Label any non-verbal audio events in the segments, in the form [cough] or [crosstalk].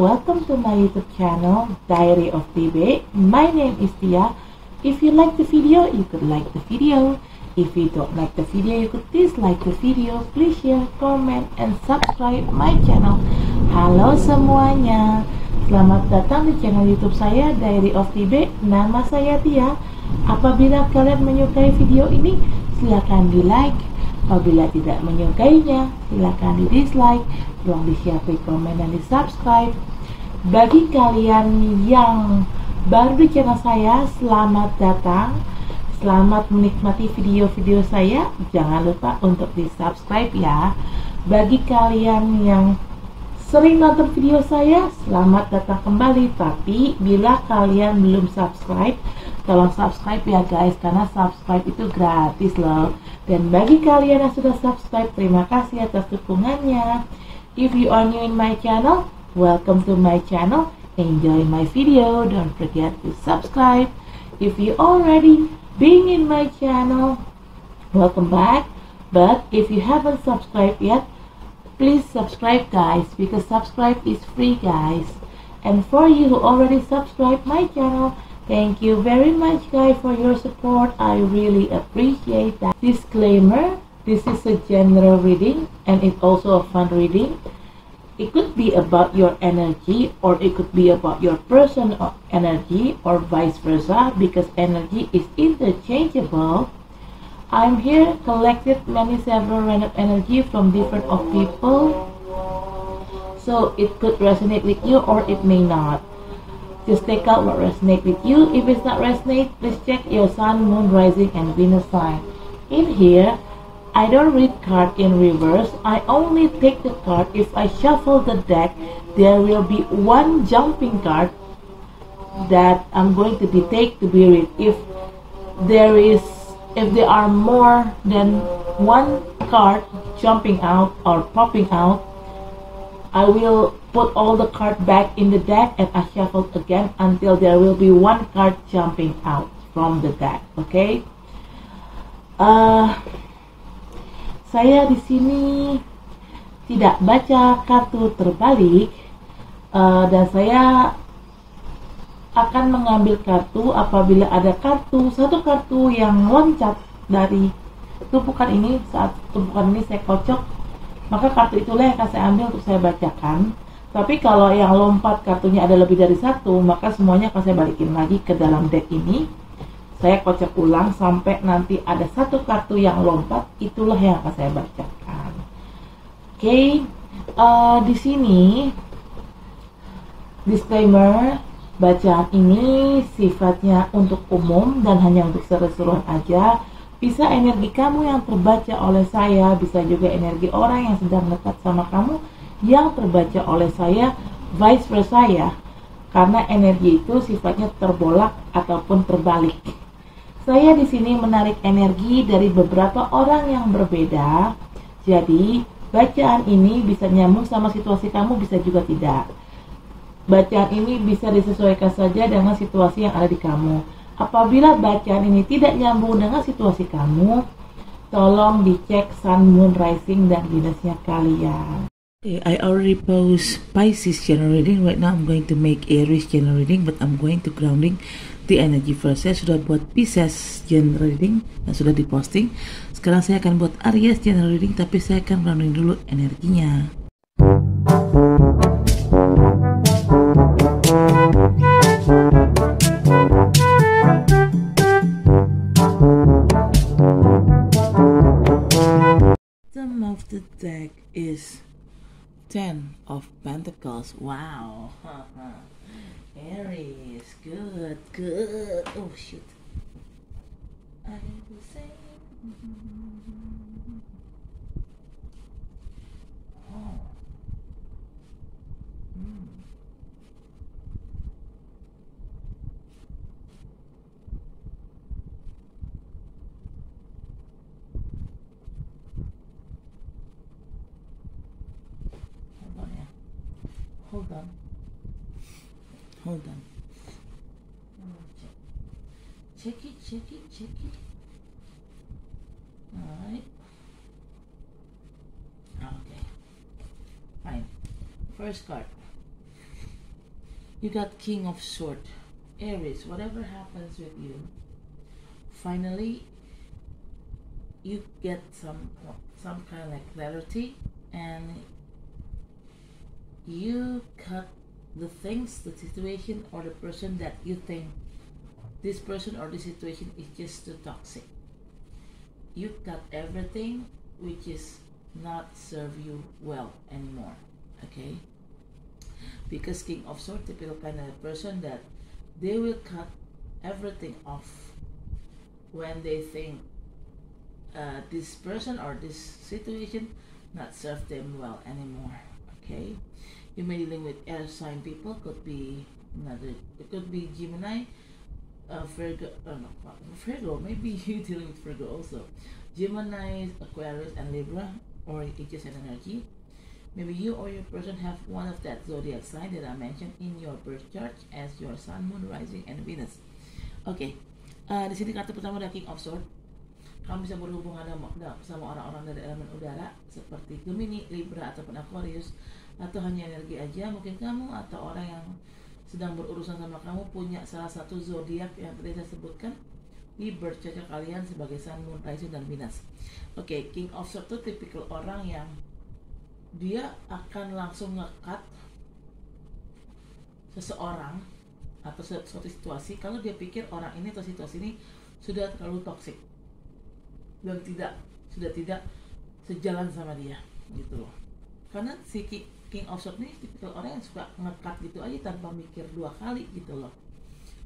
welcome to my YouTube channel, Diary of TB. My name is Tia. If you like the video, you could like the video. If you don't like the video, you could dislike the video. Please share, comment, and subscribe my channel. Halo semuanya, selamat datang di channel YouTube saya, Diary of TB. Nama saya Tia. Apabila kalian menyukai video ini, silakan di like. Apabila tidak menyukainya, silakan di dislike. Tolong di share, komen, dan di subscribe. Bagi kalian yang baru di channel saya, selamat datang. Selamat menikmati video-video saya. Jangan lupa untuk di subscribe ya. Bagi kalian yang sering nonton video saya, selamat datang kembali. Tapi bila kalian belum subscribe, tolong subscribe ya guys, karena subscribe itu gratis loh. Dan bagi kalian yang sudah subscribe, terima kasih atas dukungannya. If you are new in my channel, welcome to my channel. Enjoy my video. Don't forget to subscribe. If you already being in my channel, welcome back. But if you haven't subscribed yet, please subscribe guys because subscribe is free guys. And for you who already subscribed my channel, thank you very much guys for your support. I really appreciate that. Disclaimer, this is a general reading and it's also a fun reading. It could be about your energy or it could be about your person energy or vice versa because energy is interchangeable. I'm here collected many several random energy from different of people. So it could resonate with you or it may not. Just take out what resonate with you. If it's not resonate, please check your sun, moon, rising, and Venus sign. In here, I don't read card in reverse. I only take the card. If I shuffle the deck, there will be one jumping card that I'm going to be take to be read. If there is, if there are more than one card jumping out or popping out, I will put all the card back in the deck and I shuffle again until there will be one card jumping out from the deck. Okay. Uh, saya di sini tidak baca kartu terbalik uh, dan saya akan mengambil kartu apabila ada kartu satu kartu yang loncat dari tumpukan ini. Saat tumpukan ini saya kocok maka kartu itulah yang akan saya ambil untuk saya bacakan. Tapi kalau yang lompat kartunya ada lebih dari satu maka semuanya akan saya balikin lagi ke dalam deck ini saya kocok ulang sampai nanti ada satu kartu yang lompat itulah yang akan saya bacakan. Oke okay. uh, eh, di sini disclaimer bacaan ini sifatnya untuk umum dan hanya untuk seru-seruan aja. Bisa energi kamu yang terbaca oleh saya bisa juga energi orang yang sedang dekat sama kamu yang terbaca oleh saya vice versa ya. Karena energi itu sifatnya terbolak ataupun terbalik saya di sini menarik energi dari beberapa orang yang berbeda. Jadi, bacaan ini bisa nyambung sama situasi kamu, bisa juga tidak. Bacaan ini bisa disesuaikan saja dengan situasi yang ada di kamu. Apabila bacaan ini tidak nyambung dengan situasi kamu, tolong dicek Sun, Moon, Rising, dan Venusnya kalian. Okay, I already post Pisces general reading. Right now I'm going to make Aries general reading, but I'm going to grounding the energy first. Saya sudah buat Pisces general reading yang sudah diposting. Sekarang saya akan buat Aries general reading, tapi saya akan running dulu energinya. Some of the deck is Ten of Pentacles. Wow. Aries, good, good. Oh shoot. I will say. Hold on. Hold on. Check. it, check it, check it. Alright. Okay. Fine. First card. You got King of Sword. Aries, whatever happens with you, finally you get some some kind of clarity and you cut the things, the situation or the person that you think this person or this situation is just too toxic. You cut everything which is not serve you well anymore. Okay? Because King of Swords typical kind of person that they will cut everything off when they think uh, this person or this situation not serve them well anymore okay you may dealing with air sign people could be another it could be gemini uh, Virgo, uh, no, Virgo, maybe [laughs] you dealing with Virgo also. Gemini, Aquarius, and Libra, or Aegis and energy. Maybe you or your person have one of that zodiac sign that I mentioned in your birth chart as your Sun, Moon, Rising, and Venus. Okay. uh, di sini kartu pertama ada King of Swords kamu bisa berhubungan sama orang-orang dari elemen udara seperti Gemini, Libra ataupun Aquarius atau hanya energi aja mungkin kamu atau orang yang sedang berurusan sama kamu punya salah satu zodiak yang tadi saya sebutkan di birth kalian sebagai Sun, Moon, Rising dan Venus. Oke, okay, King of Swords itu tipikal orang yang dia akan langsung ngekat seseorang atau suatu situasi kalau dia pikir orang ini atau situasi ini sudah terlalu toksik dan tidak sudah tidak sejalan sama dia gitu loh karena si King of Swords ini tipikal orang yang suka ngekat gitu aja tanpa mikir dua kali gitu loh.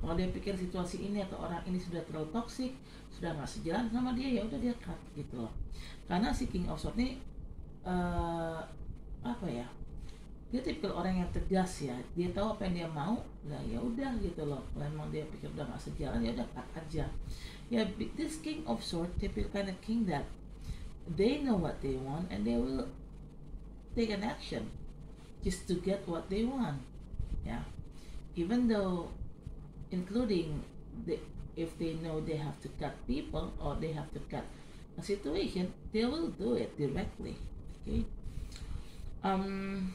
Kalau dia pikir situasi ini atau orang ini sudah terlalu toksik sudah nggak sejalan sama dia ya udah dia cut gitu loh. Karena si King of Swords ini uh, apa ya dia tipikal orang yang tegas ya. Dia tahu apa yang dia mau nah ya udah gitu loh. Memang dia pikir udah gak sejalan ya udah cut aja. Ya this king of swords typical kind of king that they know what they want and they will take an action just to get what they want. Yeah. Even though including the, if they know they have to cut people or they have to cut a situation they will do it directly. Okay. Um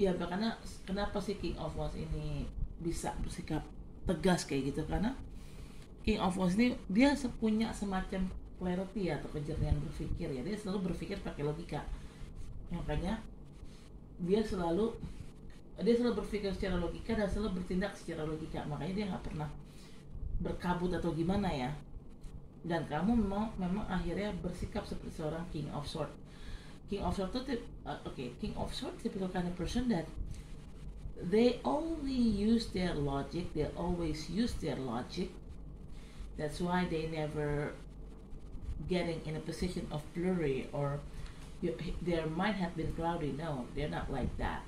ya karena kenapa sih King of Wands ini bisa bersikap tegas kayak gitu? Karena King of Wands ini dia punya semacam clarity atau kejernyahan berpikir ya. Dia selalu berpikir pakai logika. Makanya dia selalu dia selalu berpikir secara logika dan selalu bertindak secara logika. Makanya dia nggak pernah berkabut atau gimana ya. Dan kamu memang memang akhirnya bersikap seperti seorang King of Swords King of Swords itu uh, okay King of Swords typical kind of person that they only use their logic they always use their logic. That's why they never getting in a position of blurry or you, their mind has been cloudy no they're not like that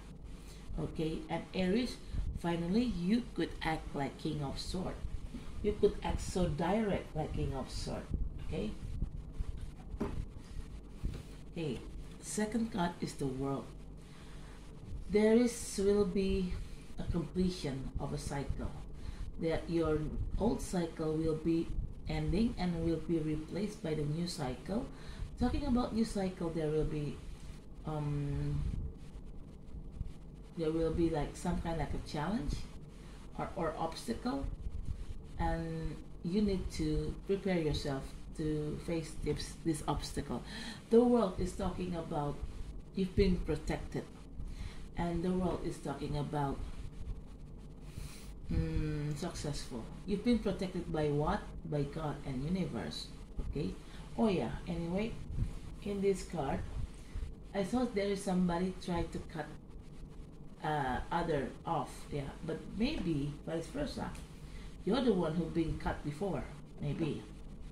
okay and Aries finally you could act like King of Swords you could act so direct like King of Swords okay okay second card is the world. There is will be a completion of a cycle. That your old cycle will be ending and will be replaced by the new cycle. Talking about new cycle, there will be um, there will be like some kind of like a challenge or, or obstacle and you need to prepare yourself to face this, this obstacle. The world is talking about you've been protected, and the world is talking about mm, successful. You've been protected by what? By God and universe. Okay. Oh yeah. Anyway, in this card, I thought there is somebody trying to cut uh, other off. Yeah, but maybe vice versa. You're the one who been cut before. Maybe.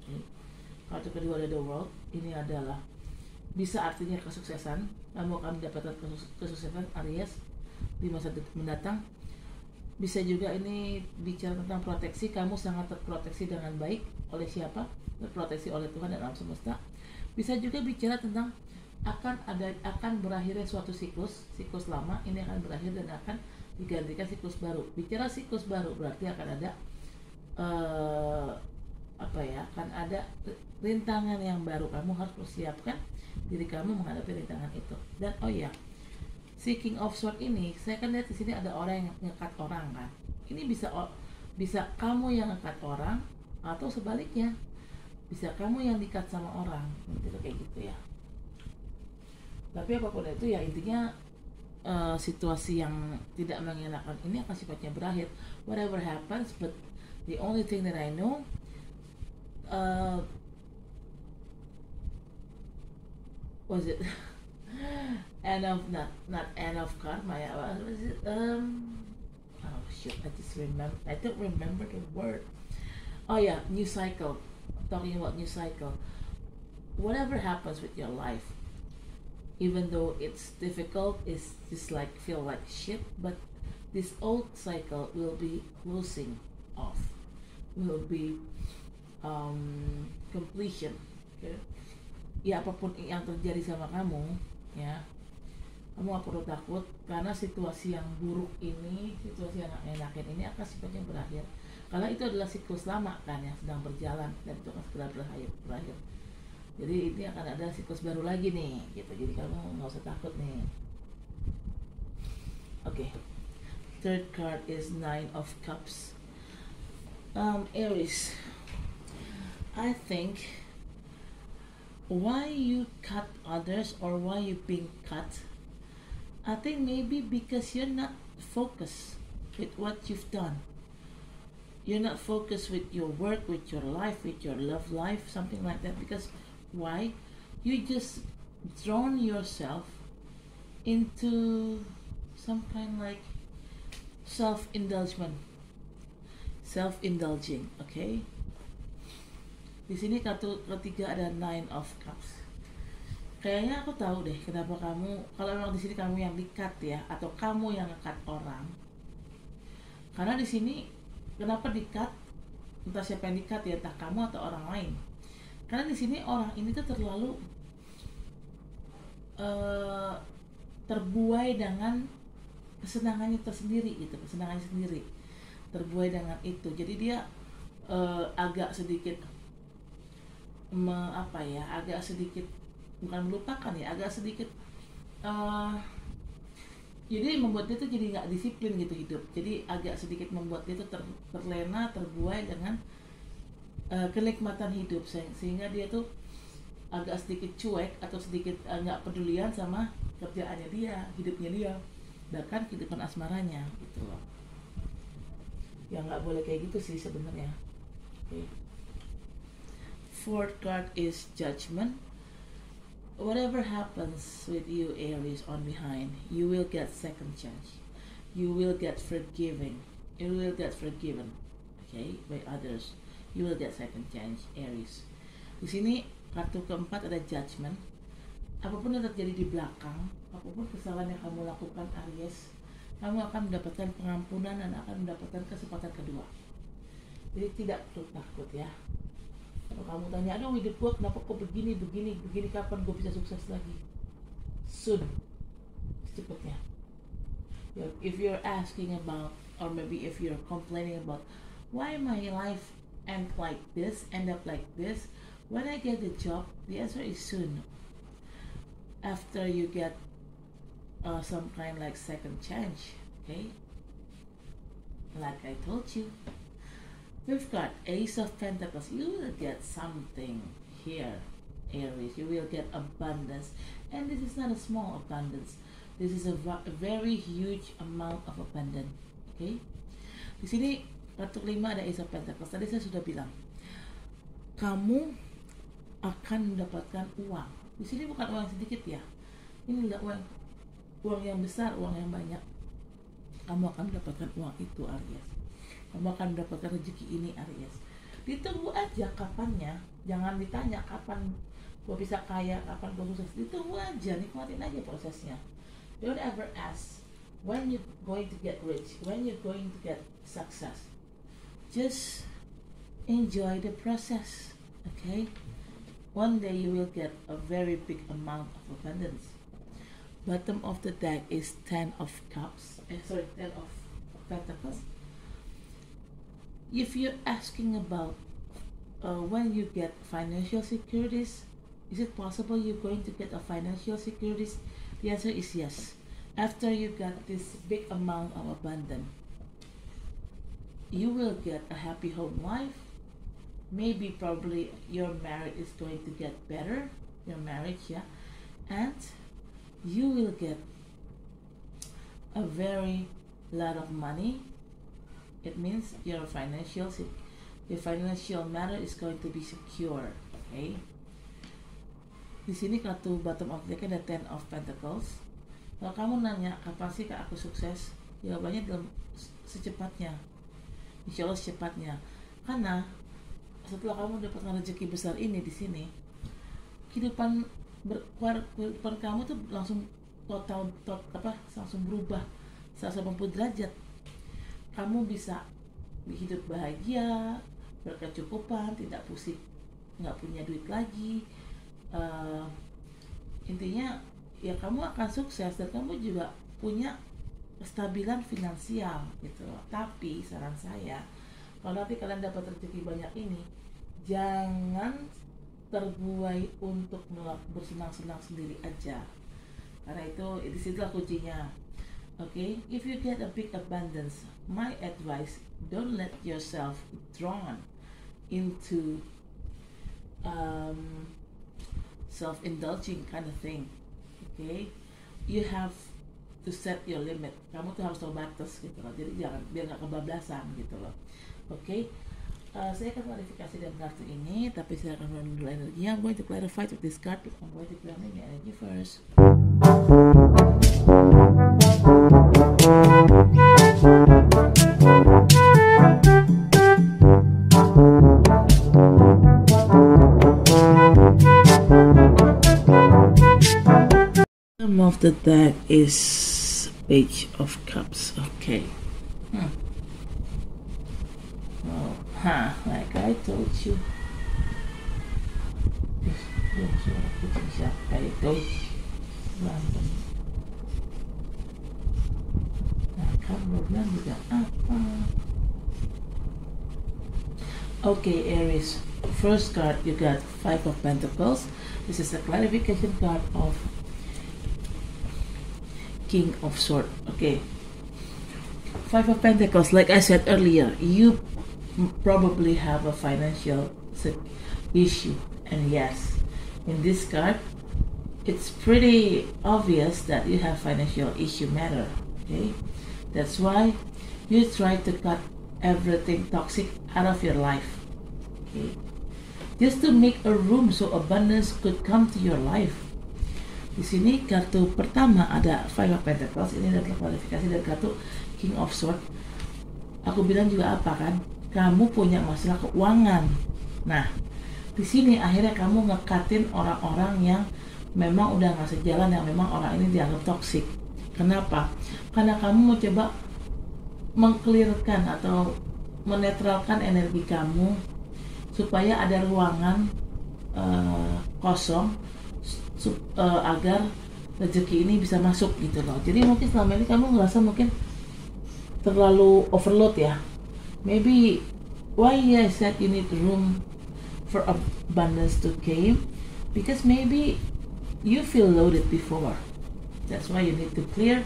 Okay. kartu kedua ada the world ini adalah bisa artinya kesuksesan kamu akan mendapatkan kesuksesan Aries di masa mendatang bisa juga ini bicara tentang proteksi kamu sangat terproteksi dengan baik oleh siapa terproteksi oleh Tuhan dan alam semesta. Bisa juga bicara tentang akan ada akan berakhirnya suatu siklus siklus lama ini akan berakhir dan akan digantikan siklus baru. Bicara siklus baru berarti akan ada uh, apa ya akan ada rintangan yang baru. Kamu harus persiapkan diri kamu menghadapi rintangan itu. Dan oh ya si of Sword ini saya kan lihat di sini ada orang yang ngekat orang kan. Ini bisa bisa kamu yang ngekat orang atau sebaliknya bisa kamu yang dikat sama orang. Gitu kayak gitu ya. Tapi apa pun itu ya intinya uh, situasi yang tidak mengenakan ini akan sifatnya berakhir. Whatever happens but the only thing that I know uh, was it? [laughs] End of not not end of karma ya was it? Um oh shit I just remember I don't remember the word. Oh yeah new cycle talking about new cycle whatever happens with your life even though it's difficult it's just like feel like shit but this old cycle will be closing off will be um, completion okay? ya apa pun yang terjadi sama kamu ya kamu gak perlu takut karena situasi yang buruk ini situasi yang enakin ini akan sifatnya berakhir karena itu adalah siklus lama kan yang sedang berjalan dan itu akan segera berakhir berakhir. Jadi ini akan ada siklus baru lagi nih gitu. Jadi kamu nggak usah takut nih. Oke. Okay. third card is nine of cups. Um, Aries I think why you cut others or why you being cut I think maybe because you're not focused with what you've done you're not focused with your work with your life with your love life something like that because why? You just drawn yourself into some kind like self-indulgement. Self-indulging, okay? Di sini kartu ketiga ada nine of cups. Kayaknya aku tahu deh kenapa kamu kalau memang di sini kamu yang dikat ya atau kamu yang ngekat orang. Karena di sini kenapa dikat? Entah siapa yang dikat ya, entah kamu atau orang lain. Karena di sini orang ini tuh terlalu uh, terbuai dengan kesenangannya tersendiri gitu kesenangannya sendiri. Terbuai dengan itu. Jadi dia uh, agak sedikit me, apa ya agak sedikit bukan melupakan ya agak sedikit uh, jadi membuat dia tuh jadi nggak disiplin gitu hidup jadi agak sedikit membuat dia tuh ter, terlena terbuai dengan uh, kenikmatan hidup sehingga dia tuh agak sedikit cuek atau sedikit eh, nggak uh, pedulian sama kerjaannya dia, hidupnya dia, bahkan kehidupan asmaranya gitu loh. Ya nggak boleh kayak gitu sih sebenarnya. Okay. Fourth card is judgment. Whatever happens with you, Aries, on behind, you will get second chance. You will get forgiving. You will get forgiven, okay, by others. You will get second chance Aries. Di sini kartu keempat ada judgment. Apa pun yang terjadi di belakang apa pun kesalahan yang kamu lakukan Aries kamu akan mendapatkan pengampunan dan akan mendapatkan kesempatan kedua. Jadi tidak perlu takut ya kalau kamu tanya aduh kenapa kok begini begini begini kapan gue bisa sukses lagi soon secepatnya if you're asking about or maybe if you're complaining about why my life end like this, end up like this. When I get the job, the answer is soon. After you get uh, some kind like second chance, okay? Like I told you, we've got Ace of Pentacles. You will get something here, Aries. You will get abundance, and this is not a small abundance. This is a, a very huge amount of abundance. Okay. Di sini Kartu kelima ada Ace of Pentacles. Tadi saya sudah bilang, kamu akan mendapatkan uang. Di sini bukan uang sedikit ya. Ini adalah uang uang yang besar, uang yang banyak. Kamu akan mendapatkan uang itu, Aries. Kamu akan mendapatkan rezeki ini, Aries. Ditunggu aja kapannya. Jangan ditanya kapan gue bisa kaya, kapan gue sukses. Ditunggu aja, nikmatin aja prosesnya. Don't ever ask when you're going to get rich, when you're going to get success just enjoy the process okay one day you will get a very big amount of abundance bottom of the deck is 10 of cups eh, sorry 10 of pentacles if you're asking about uh, when you get financial securities is it possible you're going to get a financial securities the answer is yes after you got this big amount of abundance, you will get a happy home life. Maybe probably your marriage is going to get better, your marriage, yeah, and you will get a very lot of money. It means your financial your financial matter is going to be secure. Okay. Di sini kartu bottom of deck ada Ten of Pentacles. Kalau kamu nanya kapan sih kak aku sukses, jawabannya dalam secepatnya insya Allah secepatnya karena setelah kamu dapatkan rezeki besar ini di sini kehidupan ber, kehidupan kamu tuh langsung total tot, apa langsung berubah 180 derajat kamu bisa hidup bahagia berkecukupan tidak pusing nggak punya duit lagi uh, intinya ya kamu akan sukses dan kamu juga punya kestabilan finansial gitu Tapi saran saya, kalau nanti kalian dapat rezeki banyak ini, jangan terbuai untuk bersenang-senang sendiri aja. Karena itu di situ kuncinya. Okay? if you get a big abundance, my advice, don't let yourself drawn into um, self-indulging kind of thing. Okay, you have to set your limit. Kamu tuh harus tahu batas gitu loh. Jadi jangan biar nggak kebablasan gitu loh. Oke okay? uh, saya akan klarifikasi dengan kartu ini tapi saya akan dulu energinya I'm going to clarify with this card. I'm going to clear the energy first the deck is Page of Cups. Okay. Hmm. Huh, like I told you. I you. Random. Okay, Aries. First card, you got Five of Pentacles. This is a clarification card of King of Swords. Okay. Five of Pentacles, like I said earlier, you probably have a financial issue. And yes, in this card, it's pretty obvious that you have financial issue matter. Okay. That's why you try to cut everything toxic out of your life. Okay. Just to make a room so abundance could come to your life. Di sini kartu pertama ada Five of Pentacles, ini adalah kualifikasi dari kartu King of Swords. Aku bilang juga apa kan? Kamu punya masalah keuangan. Nah, di sini akhirnya kamu ngekatin orang-orang yang memang udah nggak sejalan yang memang orang ini dianggap toksik. Kenapa? Karena kamu mau coba mengklirkan atau menetralkan energi kamu supaya ada ruangan uh, kosong uh, agar rezeki ini bisa masuk gitu loh. Jadi mungkin selama ini kamu ngerasa mungkin terlalu overload ya. Maybe why I said you need room for abundance to came because maybe you feel loaded before. That's why you need to clear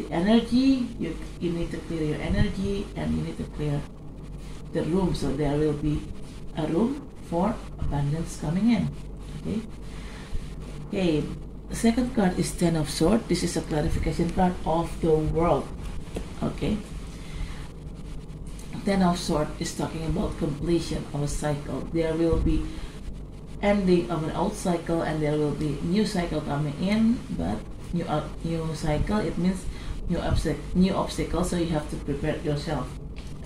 the energy you, you need to clear your energy and you need to clear the room. So there will be a room for abundance coming in okay Okay, the second card is Ten of Swords. This is a clarification card of the world. Okay. Ten of Swords is talking about completion of a cycle. There will be ending of an old cycle and there will be new cycle coming in, but new uh, new cycle it means new obstacle new obstacle so you have to prepare yourself.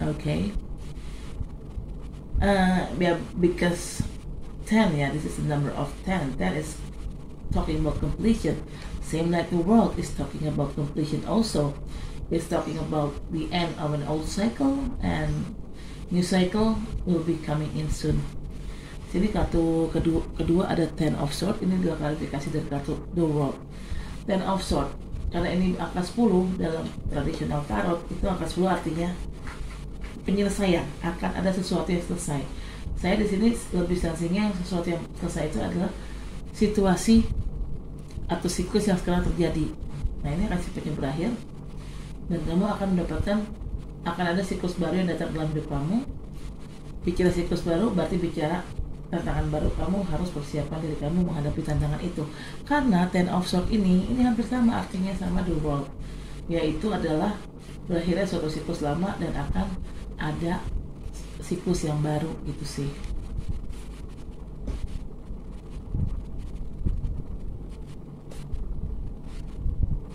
Okay. Uh, yeah, because 10, yeah, this is the number of 10. 10 is talking about completion. Same like the world is talking about completion also. It's talking about the end of an old cycle and new cycle will be coming in soon. Sini kartu kedua, kedua ada Ten of Swords. Ini adalah klarifikasi dari kartu The World. Ten of Swords. Karena ini angka 10 dalam tradisional tarot, itu angka 10 artinya penyelesaian. Akan ada sesuatu yang selesai. Saya di sini lebih sensinya sesuatu yang selesai itu adalah situasi atau siklus yang sekarang terjadi. Nah ini akan cepatnya berakhir. Dan kamu akan mendapatkan akan ada siklus baru yang datang dalam hidup kamu. Bicara siklus baru berarti bicara tantangan baru kamu harus persiapkan diri kamu menghadapi tantangan itu. Karena ten of sword ini ini hampir sama artinya sama the world. Yaitu adalah berakhirnya suatu siklus lama dan akan ada siklus yang baru gitu sih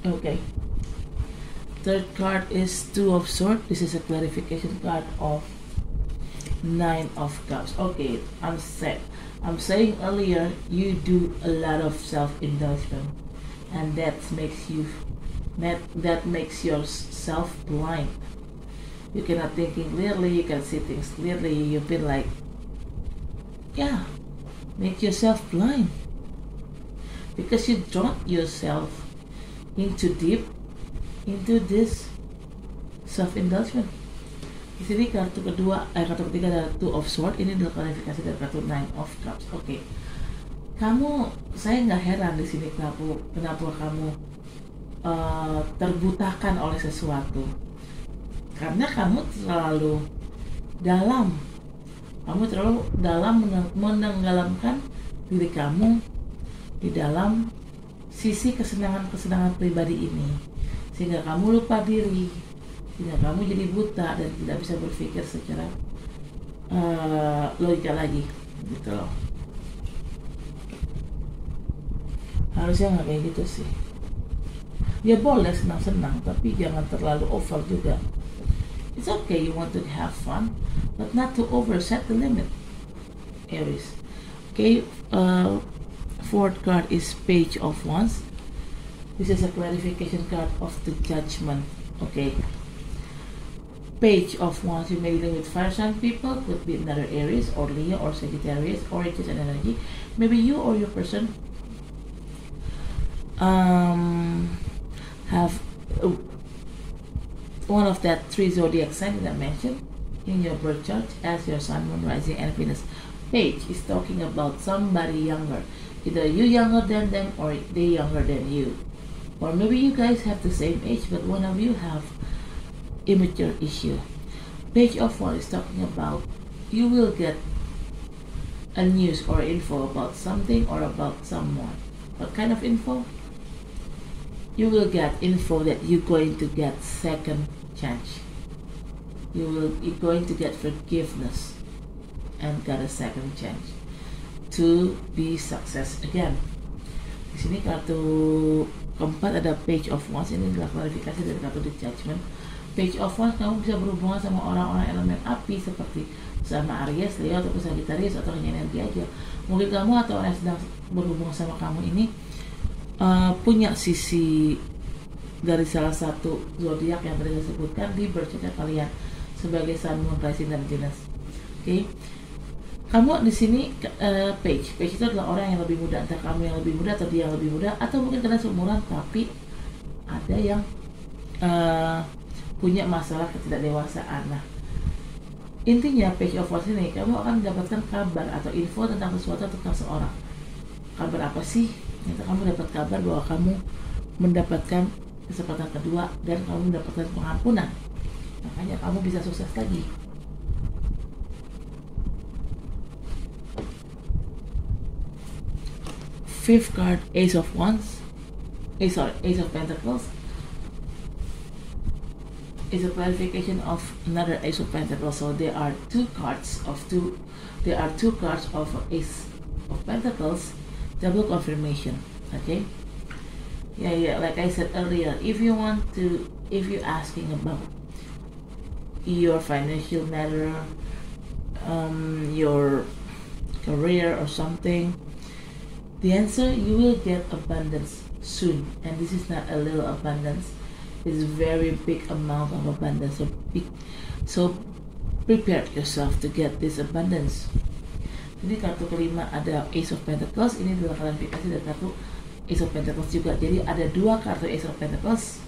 Okay. Third card is Two of Swords. This is a clarification card of Nine of Cups. Okay, I'm set. I'm saying earlier you do a lot of self-indulgence, and that makes you that that makes yourself blind. You cannot thinking clearly. You can see things clearly. You've been like, yeah, make yourself blind because you drown yourself into deep into this self indulgence. Di sini kartu kedua, eh, kartu ketiga adalah Two of Swords. Ini adalah klarifikasi dari kartu Nine of Cups. Oke, okay. kamu, saya nggak heran di sini kenapa, kenapa kamu uh, terbutakan oleh sesuatu. Karena kamu terlalu dalam, kamu terlalu dalam menenggelamkan diri kamu di dalam sisi kesenangan-kesenangan pribadi ini. Sehingga kamu lupa diri sehingga kamu jadi buta dan tidak bisa berpikir secara uh, logika lagi. Gitu loh. Harusnya nggak kayak gitu sih. Ya boleh senang-senang tapi jangan terlalu over juga. It's okay you want to have fun but not to overset the limit. Aries. Okay uh, fourth card is page of wands. This is a clarification card of the judgment okay? Page of wands you may be dealing with fire sign people could be another aries or leo or sagittarius or it is an energy. Maybe you or your person um have uh, one of that three zodiac signs that I mentioned in your birth chart as your sun, moon, rising, and Venus. Page is talking about somebody younger either you younger than them or they younger than you. Or maybe you guys have the same age but one of you have immature issue. Page of one is talking about you will get a news or info about something or about someone. What kind of info? You will get info that you're going to get second chance. You will you're going to get forgiveness and get a second chance to be success again. Di sini kartu keempat ada page of wands ini adalah klarifikasi dari kartu the judgment. Page of wands kamu bisa berhubungan sama orang-orang elemen api seperti sama Aries, Leo atau Sagittarius atau hanya energi aja. Mungkin kamu atau orang yang sedang berhubungan sama kamu ini uh, punya sisi dari salah satu zodiak yang tadi saya sebutkan di bercerita kalian sebagai Sun, Moon, Rising dan Venus. Oke. Okay? Kamu di sini uh, page page itu adalah orang yang lebih muda. Entah kamu yang lebih muda atau dia yang lebih muda atau mungkin kalian seumuran tapi ada yang uh, punya masalah ketidakdewasaan. Nah intinya page of force ini kamu akan mendapatkan kabar atau info tentang sesuatu tentang seorang. Kabar apa sih? Ternyata kamu dapat kabar bahwa kamu mendapatkan kesempatan kedua dan kamu mendapatkan pengampunan. Makanya kamu bisa sukses lagi fifth card, Ace of Wands. Ace, sorry, Ace of Pentacles. Is a clarification of another Ace of Pentacles. So there are two cards of two. There are two cards of Ace of Pentacles. Double confirmation. Okay. Yeah, yeah. Like I said earlier, if you want to, if you're asking about your financial matter, um, your career or something, the answer you will get abundance soon, and this is not a little abundance, it's very big amount of abundance. So, big, so prepare yourself to get this abundance. Jadi kartu kelima ada Ace of Pentacles, ini adalah klarifikasi dari kartu Ace of Pentacles juga. Jadi ada dua kartu Ace of Pentacles,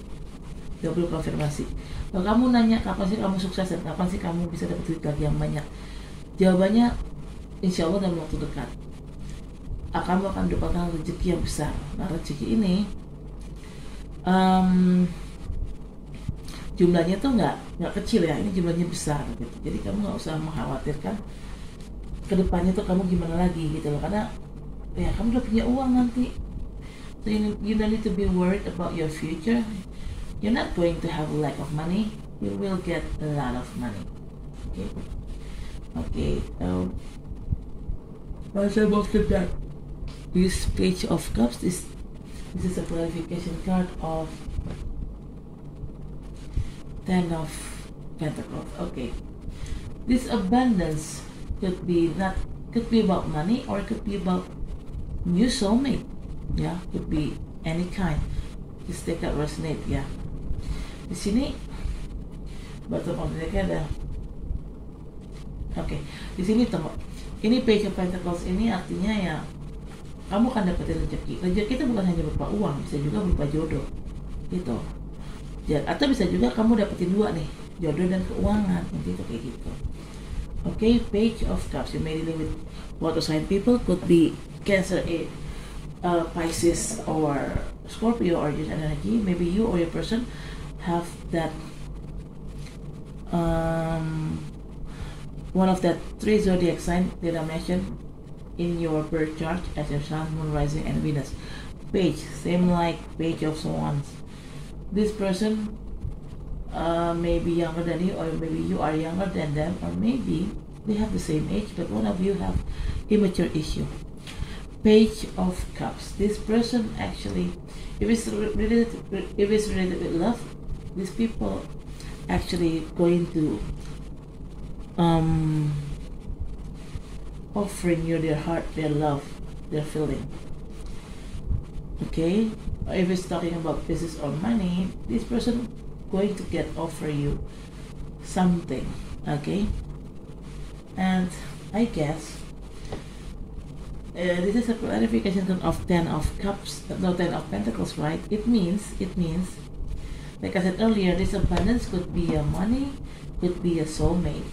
double konfirmasi. Kalau kamu nanya kapan sih kamu sukses dan kapan sih kamu bisa dapat duit lagi yang banyak, jawabannya insya Allah dalam waktu dekat kamu akan mendapatkan rezeki yang besar. Nah rezeki ini um, jumlahnya tuh nggak nggak kecil ya. Ini jumlahnya besar gitu. Jadi kamu nggak usah mengkhawatirkan ke depannya tuh kamu gimana lagi gitu loh. Karena ya kamu udah punya uang nanti. So you, don't need to be worried about your future. You're not going to have lack of money. You will get a lot of money. Okay? Okay um, I mentioned that this page of cups this this is a clarification card of ten of pentacles. Okay. This abundance could be not could be about money or could be about new soulmate. Yeah could be any kind. Just take that resonate ya di sini bottom of the deck ada okay. di sini teman ini page of pentacles ini artinya ya kamu akan dapetin rezeki rezeki itu bukan hanya berupa uang bisa juga berupa jodoh. Gitu. Ya, atau bisa juga kamu dapetin dua nih jodoh dan keuangan nanti itu kayak gitu. Oke okay, page of cups. Dealing with water sign people. Could be cancer a uh, Pisces or Scorpio or just energy, maybe you or your person have that um, one of that three zodiac sign that I mentioned in your birth chart as your sun, moon, rising, and Venus. Page, same like page of swans. This person uh, may be younger than you, or maybe you are younger than them, or maybe they have the same age, but one of you have immature issue. Page of Cups. This person actually, if it's related, if it's related with love, these people actually going to um, offering you their heart, their love, their feeling. Okay, if it's talking about business or money, this person going to get offer you something. Okay, and I guess uh, this is a clarification of ten of cups, no ten of pentacles, right? It means it means like I said earlier, this abundance could be a money, could be a soulmate.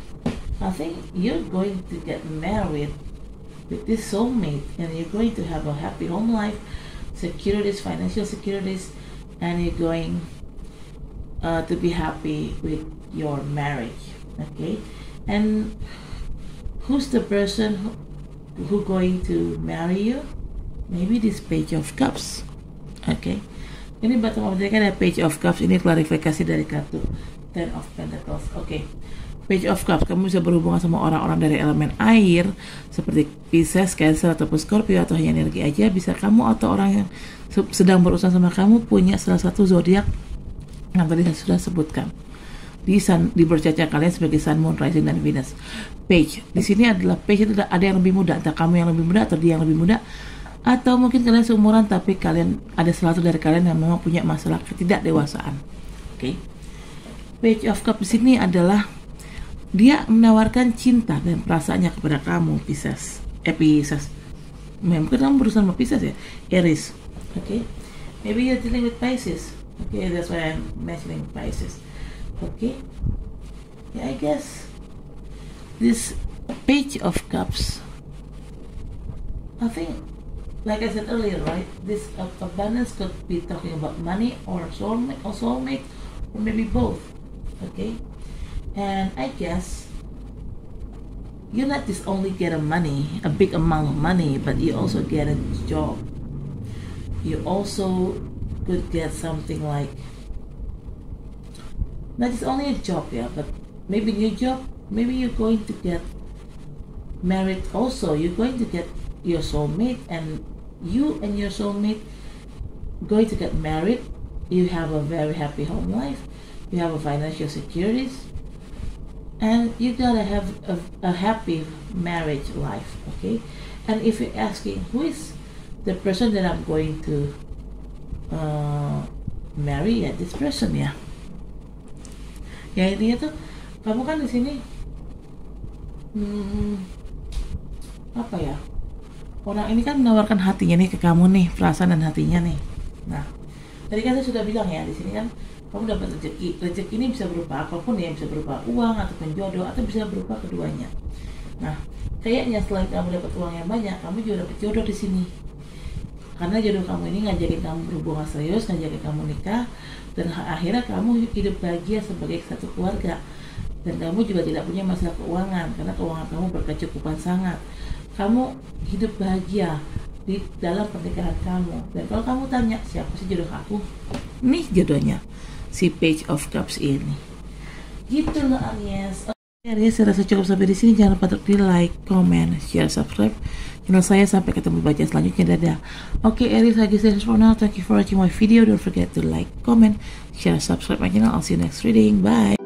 I think you're going to get married with this soulmate and you're going to have a happy home life, securities, financial securities, and you're going uh, to be happy with your marriage. Okay? And who's the person who, who going to marry you? Maybe this page of cups. Okay? Ini bottom of the deck ada Page of Cups. Ini klarifikasi dari kartu Ten of Pentacles. Okay. Page of Cups, kamu bisa berhubungan sama orang-orang dari elemen air seperti Pisces, Cancer, ataupun Scorpio atau hanya energi aja. Bisa kamu atau orang yang sedang berusaha sama kamu punya salah satu zodiak yang tadi saya sudah sebutkan di sun, di bercaca kalian sebagai Sun, Moon, Rising dan Venus. Page di sini adalah page itu ada yang lebih muda, entah kamu yang lebih muda atau dia yang lebih muda atau mungkin kalian seumuran tapi kalian ada salah satu dari kalian yang memang punya masalah ketidakdewasaan. Oke. Okay. Page of Cup di sini adalah dia menawarkan cinta dan perasaannya kepada kamu, Pisces. Eh, Pisces. Mungkin kamu berusaha sama Pisces ya, Aries. Oke. Okay. Maybe you're dealing with Pisces. Okay, that's why I'm mentioning Pisces. Okay. Yeah, I guess this Page of Cups. I think like I said earlier, right? This abundance could be talking about money or soulmate or soulmate or maybe both. Okay? And I guess you not just only get a money, a big amount of money, but you also get a job. You also could get something like not just only a job, yeah, but maybe new job. Maybe you're going to get married also. You're going to get your soulmate and you and your soulmate going to get married you have a very happy home life you have a financial securities and you gotta have a, a happy marriage life okay? And if you're asking who is the person that i'm going to uh, marry ya this person ya ya intinya tuh kamu kan di sini hmm, apa ya? Orang ini kan menawarkan hatinya nih ke kamu nih perasaan dan hatinya nih. Nah tadi kan saya sudah bilang ya di sini kan kamu dapat rezeki. Rezeki ini bisa berupa apa pun ya bisa berupa uang atau jodoh atau bisa berupa keduanya. Nah kayaknya setelah kamu dapat uang yang banyak kamu juga dapat jodoh di sini. Karena jodoh kamu ini ngajarin kamu berhubungan serius ngajarin kamu nikah dan akhirnya kamu hidup bahagia sebagai satu keluarga. Dan kamu juga tidak punya masalah keuangan karena keuangan kamu berkecukupan sangat. Kamu hidup bahagia di dalam pernikahan kamu. Dan kalau kamu tanya siapa sih jodoh aku nih jodohnya si page of cups ini. Gitu loh Aries. Aries saya rasa cukup sampai di sini. Jangan lupa untuk di like comment share subscribe. Channel saya sampai ketemu baca selanjutnya. Dadah. Oke Aries lagi saya for now. Thank you for watching my video. Don't forget to like comment share subscribe my channel. I'll see you next reading. Bye